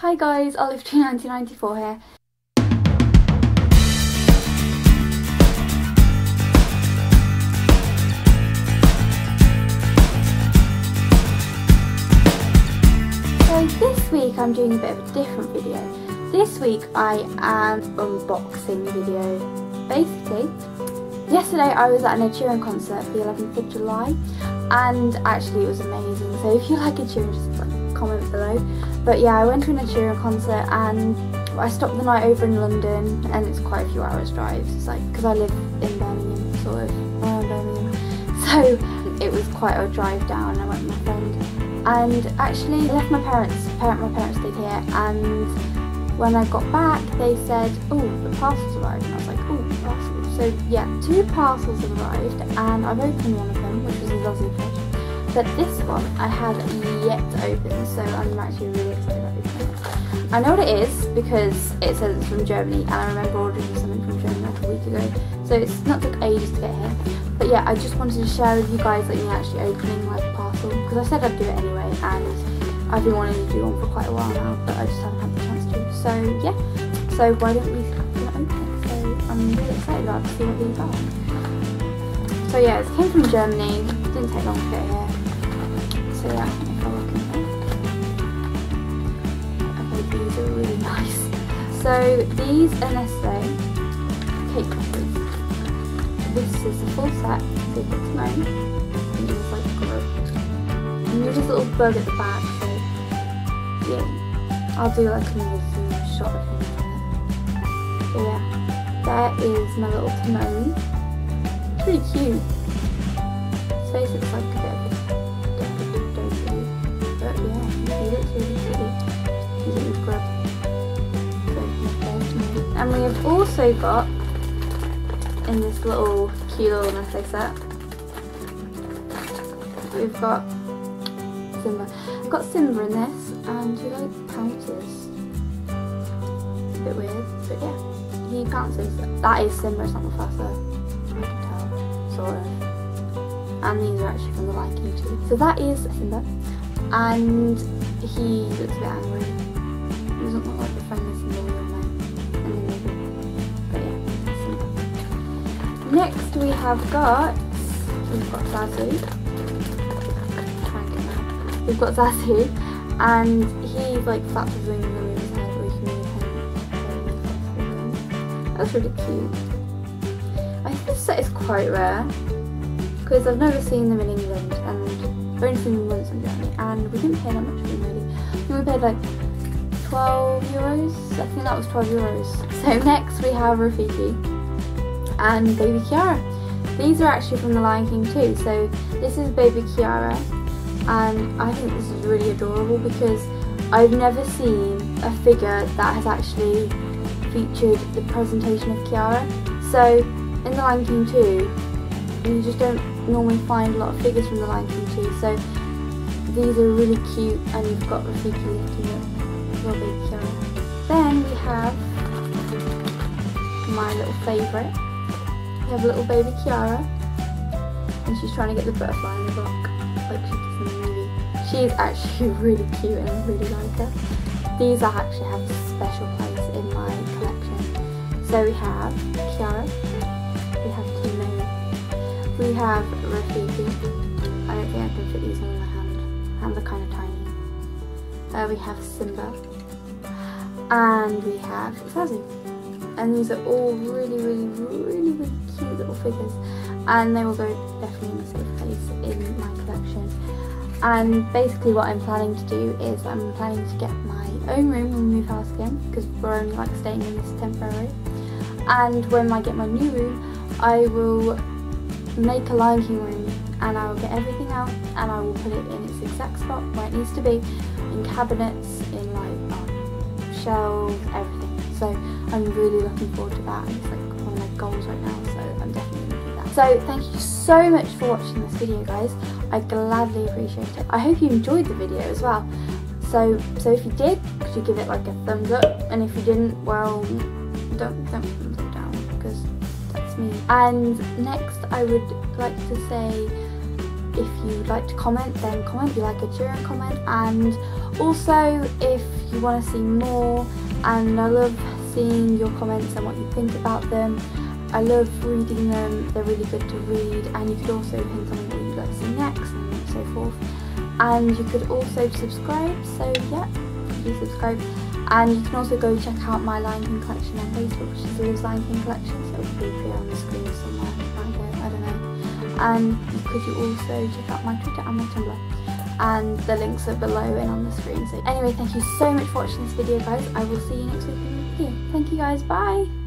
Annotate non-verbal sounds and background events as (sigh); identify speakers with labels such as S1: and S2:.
S1: Hi guys, Olive Tree 1994 here. So this week I'm doing a bit of a different video. This week I am unboxing video. Basically, yesterday I was at an Ed concert for the 11th of July and actually it was amazing. So if you like Ed Sheeran, just comment below. But yeah, I went to an Ed concert and I stopped the night over in London and it's quite a few hours drive. It's like, because I live in Birmingham, sort of, around Birmingham. (laughs) So it was quite a drive down. And I went with my friend and actually left my parents, parent, my parents stayed here and when I got back they said, oh, the parcels arrived and I was like, oh, parcels. So yeah, two parcels have arrived and I've opened one of them, which was a lovely fish. But this one I have yet to open, so I'm actually really excited about opening it. I know what it is because it says it's from Germany and I remember ordering something from Germany like a week ago. So it's not took ages to get here. But yeah, I just wanted to share with you guys like me actually opening my parcel because I said I'd do it anyway and I've been wanting to do one for quite a while now but I just haven't had the chance to. So yeah, so why don't we open it? So I'm really excited about to see what these are. So yeah, it came from Germany, didn't take long to get here. So yeah, if I look in. Okay, these are really (laughs) nice. So these are Nestle cake. This is the full set, so it's mine. And it's like growth. And there's this little bug at the back, so yeah. I'll do like another shot of him So yeah, that is my little Timon. Really cute. His face looks like a bit of but yeah, he looks really pretty. He's his grub. And we have also got in this little cute little Nestle set, we've got Simba. I've got Simba in this, and he like pounces. It's a bit weird, but yeah, he pounces. That is Simba, it's not Mufasa. Sort of. And these are actually from the King too. So that is Simba, and he looks a bit angry. He doesn't look like the friendly Simba we all know. But yeah, Simba. Next we have got we've got Zazu we've got Zazu, and he's like flaps his wings and moves his head, or you can move head. That's really cute. I think this set is quite rare because I've never seen them in England, and I've only seen them once in Germany, and we didn't pay that much for them really. We paid like 12 euros. I think that was 12 euros. So next we have Rafiki and Baby Kiara. These are actually from The Lion King 2. So this is Baby Kiara and I think this is really adorable because I've never seen a figure that has actually featured the presentation of Kiara. So in The Lion King 2, you just don't normally find a lot of figures from The Lion King 2, so these are really cute and you've got Rafiki lifting up your Kiara. Then we have my little favourite. We have a little baby Kiara and she's trying to get the butterfly in the book like she does in the movie. She's actually (laughs) really cute and I really like her. These are actually have a special place in my collection. So we have Kiara, we have Rafiki. I don't think I can fit these on my hand. Hands are kind of tiny. Uh, we have Simba, and we have Zazu. And these are all really, really, really, really cute little figures and they will go definitely in a safe place in my collection. And basically what I'm planning to do is I'm planning to get my own room when we move house again because we're only like staying in this temporary. And when I get my new room, I will make a Lion King room and I will get everything out and I will put it in its exact spot where it needs to be, in cabinets, in like um, shelves, everything. So I'm really looking forward to that. It's like one of my goals right now, so I'm definitely going to do that. so thank you so much for watching this video guys. I gladly appreciate it. I hope you enjoyed the video as well. So so if you did, could you give it like a thumbs up? And if you didn't, well don't don't me. And next I would like to say if you'd like to comment then comment if you like a cheering comment and also if you want to see more and I love seeing your comments and what you think about them. I love reading them, they're really good to read and you could also hint on what you'd like to see next and so forth. And you could also subscribe, so yeah, please subscribe. And you can also go check out my Lion King collection on Facebook, which is Lion King collection, so it'll be here on the screen somewhere, I don't know. Um, and could you also check out my Twitter and my Tumblr and the links are below and on the screen. So anyway, thank you so much for watching this video guys. I will see you next week in video. Thank you guys, bye!